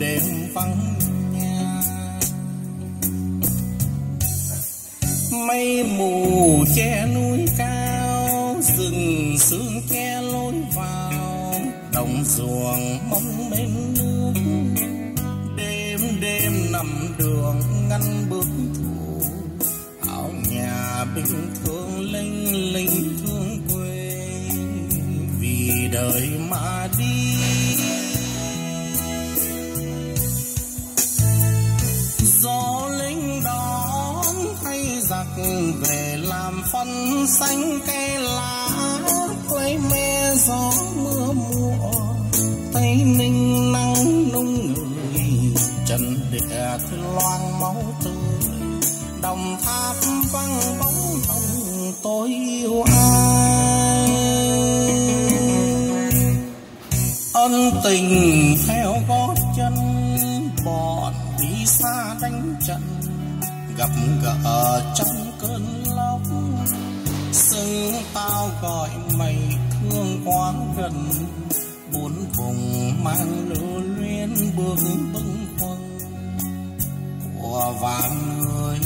đêm vắng nhà. Mây mù che núi cao, rừng sương che lối vào. Đồng ruộng mong bên nước. Đêm đêm nằm đường ngăn bước thủ áo nhà bình thường linh linh thương quê. Vì đời mà đi giặc về làm phân xanh cây lá quay mê gió mưa mùa. Tây ninh nắng nung người trần địa loang máu tươi. Đồng tháp vắng bóng hồng, tôi yêu ai? Ân tình theo gót chân, bọn đi xa đánh trận gặp gỡ trong cơn lốc. Xưng tao gọi mày thương quá gần bốn vùng mang lưu luyến bước bâng khuâng. Của vàng người